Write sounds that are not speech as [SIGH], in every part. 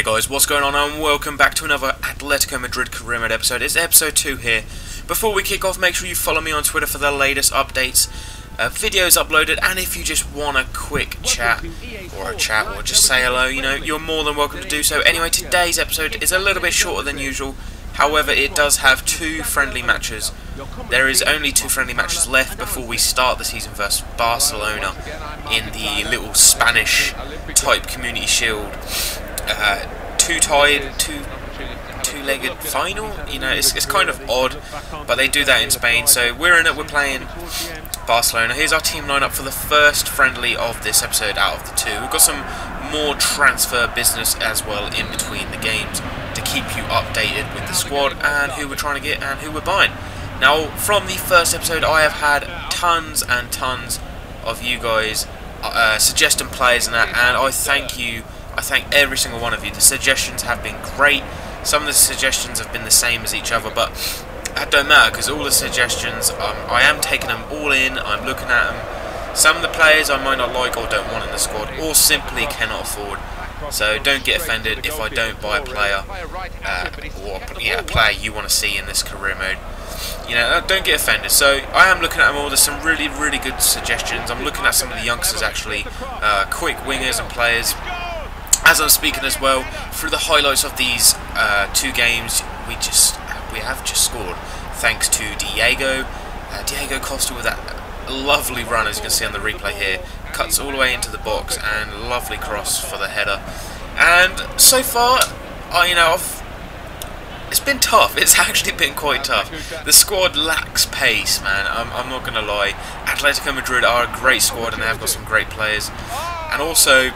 Hey guys, what's going on and welcome back to another Atletico Madrid career mode episode. It's episode 2 here. Before we kick off, make sure you follow me on Twitter for the latest updates, uh, videos uploaded, and if you just want a quick chat, or a chat, or just say hello, you know, you're more than welcome to do so. Anyway, today's episode is a little bit shorter than usual, however, it does have two friendly matches. There is only two friendly matches left before we start the season versus Barcelona in the little Spanish type Community Shield uh, two-tied, two two-legged final. You know, it's, it's kind of odd, but they do that in Spain. So we're in it. We're playing Barcelona. Here's our team lineup for the first friendly of this episode out of the two. We've got some more transfer business as well in between the games to keep you updated with the squad and who we're trying to get and who we're buying. Now, from the first episode, I have had tons and tons of you guys uh, suggesting players and that, and I thank you I thank every single one of you. The suggestions have been great. Some of the suggestions have been the same as each other, but that don't matter because all the suggestions, um, I am taking them all in. I'm looking at them. Some of the players I might not like or don't want in the squad, or simply cannot afford. So don't get offended if I don't buy a player, uh, or yeah, a player you want to see in this career mode. You know, uh, don't get offended. So I am looking at them all. There's some really, really good suggestions. I'm looking at some of the youngsters actually, uh, quick wingers and players as I'm speaking as well, through the highlights of these uh, two games, we just we have just scored thanks to Diego. Uh, Diego Costa with that lovely run, as you can see on the replay here, cuts all the way into the box and lovely cross for the header. And so far, I you know I've, it's been tough. It's [LAUGHS] actually been quite tough. The squad lacks pace, man. I'm, I'm not going to lie. Atletico Madrid are a great squad and they have got some great players. And also,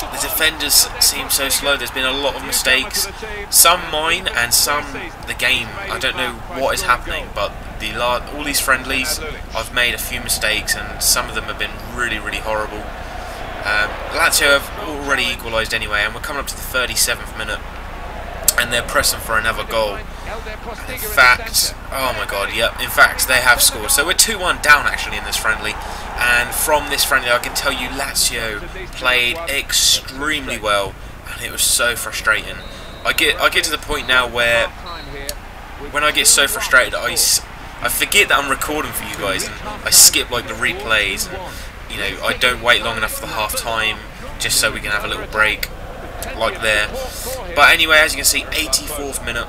the defenders seem so slow. There's been a lot of mistakes. Some mine and some the game. I don't know what is happening, but the all these friendlies, I've made a few mistakes, and some of them have been really, really horrible. Um, Lazio have already equalised anyway, and we're coming up to the 37th minute, and they're pressing for another goal. In fact, oh my god, yep, in fact, they have scored. So we're 2-1 down actually in this friendly. And from this friendly, I can tell you Lazio played extremely well, and it was so frustrating. I get I get to the point now where when I get so frustrated, I, I forget that I'm recording for you guys, and I skip like the replays. And, you know, I don't wait long enough for the half time just so we can have a little break, like there. But anyway, as you can see, 84th minute,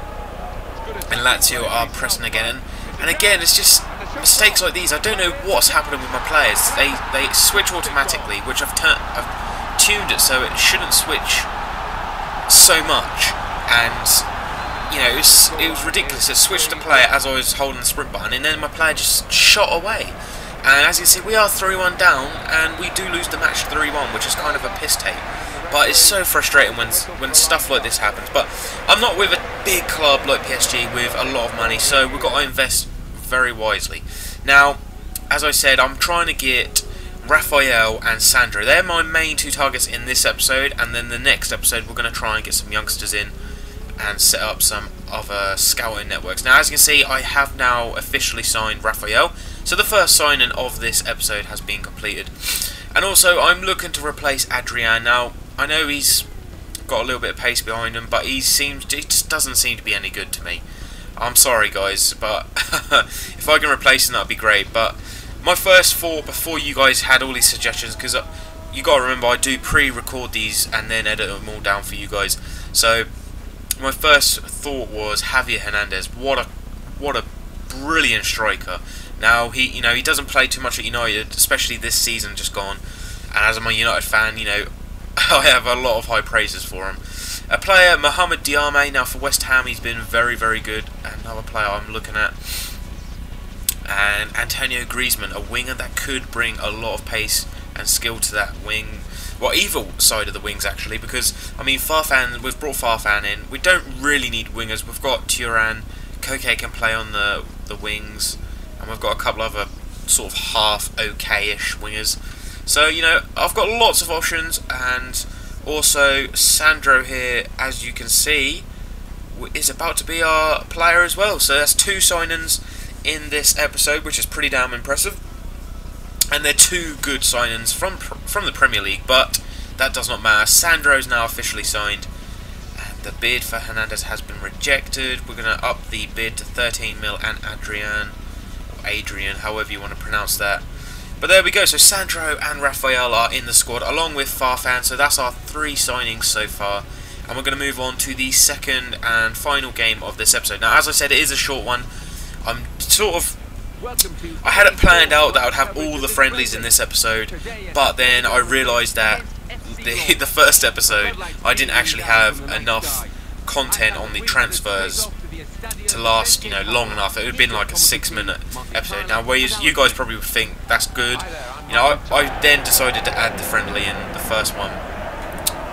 and Lazio are pressing again. And again, it's just mistakes like these. I don't know what's happening with my players. They they switch automatically, which I've I've tuned it so it shouldn't switch so much. And you know, it was, it was ridiculous. It switched the player as I was holding the sprint button, and then my player just shot away. And as you see, we are 3-1 down, and we do lose the match 3-1, which is kind of a piss take. But it's so frustrating when when stuff like this happens. But I'm not with a big club like PSG with a lot of money, so we've got to invest very wisely. Now, as I said, I'm trying to get Rafael and Sandro. They're my main two targets in this episode, and then the next episode we're going to try and get some youngsters in and set up some other scouting networks. Now, as you can see, I have now officially signed Rafael, so the first signing of this episode has been completed. And also, I'm looking to replace Adrian. Now, I know he's got a little bit of pace behind him, but he seems he just doesn't seem to be any good to me. I'm sorry, guys, but [LAUGHS] if I can replace him, that'd be great. But my first thought before you guys had all these suggestions, because uh, you got to remember I do pre-record these and then edit them all down for you guys. So my first thought was Javier Hernandez. What a what a brilliant striker. Now he you know he doesn't play too much at United, especially this season just gone. And as I'm a United fan, you know [LAUGHS] I have a lot of high praises for him. A player, Mohamed Diame, now for West Ham, he's been very, very good. Another player I'm looking at. And Antonio Griezmann, a winger that could bring a lot of pace and skill to that wing. Well, either side of the wings, actually, because, I mean, Farfan, we've brought Farfan in. We don't really need wingers. We've got Turan, Koke can play on the, the wings, and we've got a couple other sort of half okay-ish wingers. So, you know, I've got lots of options, and also Sandro here, as you can see, is about to be our player as well. So that's two signings in this episode, which is pretty damn impressive. And they're two good signings from from the Premier League, but that does not matter. Sandro is now officially signed, The bid for Hernandez has been rejected. We're going to up the bid to 13 mil and Adrian, or Adrian, however you want to pronounce that. But there we go. So Sandro and Rafael are in the squad, along with Farfan. So that's our three signings so far. And we're going to move on to the second and final game of this episode. Now, as I said, it is a short one. I'm sort of I had it planned out that I would have all the friendlies in this episode, but then I realised that the [LAUGHS] the first episode I didn't actually have enough content on the transfers to last, you know, long enough. It would have been like a six-minute episode. Now, where you, you guys probably would think that's good, you know, I, I then decided to add the friendly in the first one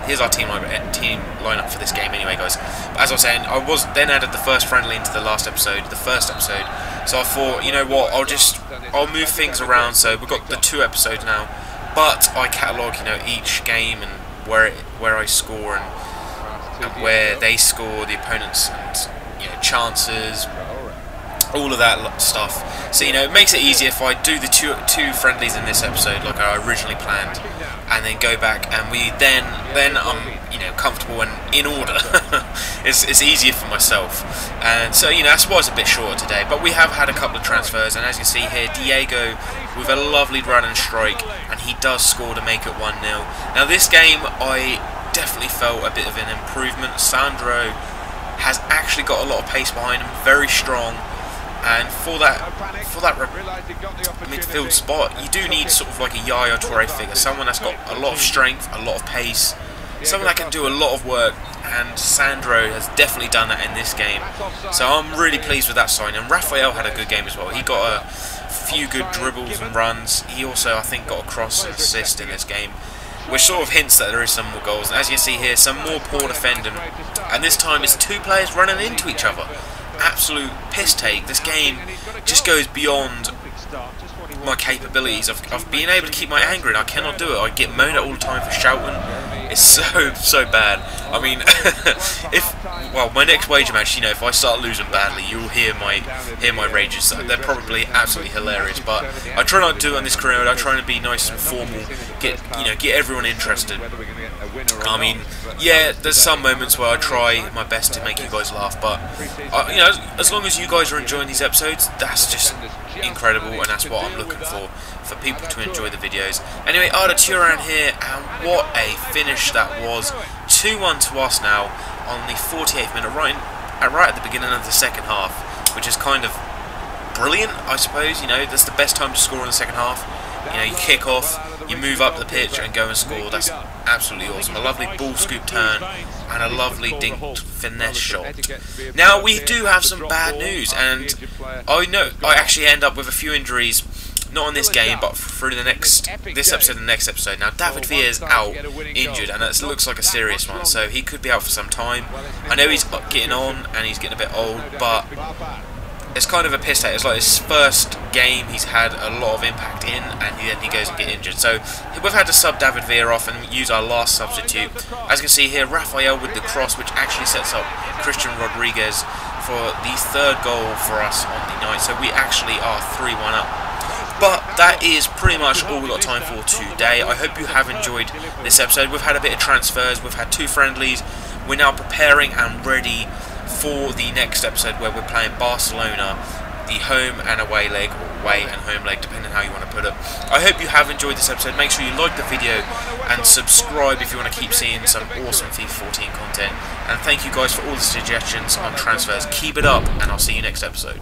here's our team, team lineup for this game anyway, guys. But as I was saying, I was then added the first friendly into the last episode, the first episode. So I thought, you know what, I'll just, I'll move things around. So we've got the two episodes now, but I catalogue, you know, each game and where it, where I score and, and where they score, the opponents and you know chances, all of that stuff. So you know, it makes it easier if I do the two two friendlies in this episode like I originally planned, and then go back and we then then I'm you know comfortable and in order. [LAUGHS] it's it's easier for myself, and so you know that's why it's a bit shorter today. But we have had a couple of transfers, and as you see here, Diego with a lovely run and strike, and he does score to make it one 0 Now this game I definitely felt a bit of an improvement. Sandro has actually got a lot of pace behind him, very strong and for that for that midfield spot, you do need sort of like a Yaya Toure figure, someone that's got a lot of strength, a lot of pace, someone that can do a lot of work. And Sandro has definitely done that in this game, so I'm really pleased with that sign. And Rafael had a good game as well. He got a few good dribbles and runs. He also, I think, got a cross and assist in this game which sort of hints that there is some more goals. As you see here, some more poor defending, and this time it's two players running into each other absolute piss take. This game just goes beyond my capabilities of, of being able to keep my anger in. I cannot do it. I get moaned at all the time for shouting. It's so, so bad. I mean, [LAUGHS] if, well, my next wager match, you know, if I start losing badly, you'll hear my hear my rages. They're probably absolutely hilarious, but I try not to do it on this career. I try to be nice and formal, get, you know, get everyone interested. I mean, yeah, there's some moments where I try my best to make you guys laugh, but uh, you know, as, long as you guys are enjoying these episodes, that's just incredible, and that's what I'm looking for for people to enjoy the videos. Anyway, Arda Turan here, and what a finish that was! 2-1 to us now on the 48th minute, right, in, uh, right at the beginning of the second half, which is kind of brilliant, I suppose. You know, that's the best time to score in the second half. You know, you kick off, you move up the pitch and go and score. That's absolutely awesome. A lovely ball scoop turn and a lovely dinked finesse shot. Now we do have some bad news, and I know I actually end up with a few injuries. Not on this game, but through the next this episode and the next episode. Now David Villa is out injured, and it looks like a serious one, so he could be out for some time. I know he's getting on and he's getting a bit old, but it's kind of a piss take. It's like his first game he's had a lot of impact in, and then he goes and get injured. So we've had to sub David Villa off and use our last substitute. As you can see here, Rafael with the cross, which actually sets up Cristian Rodriguez for the third goal for us on the night. So we actually are 3-1 up. But that is pretty much all we've got time for today. I hope you have enjoyed this episode. We've had a bit of transfers, we've had two friendlies. We're now preparing and ready for the next episode where we're playing Barcelona, the home and away leg, or away and home leg, depending how you want to put it. I hope you have enjoyed this episode. Make sure you like the video and subscribe if you want to keep seeing some awesome FIFA 14 content. And thank you guys for all the suggestions on transfers. Keep it up, and I'll see you next episode.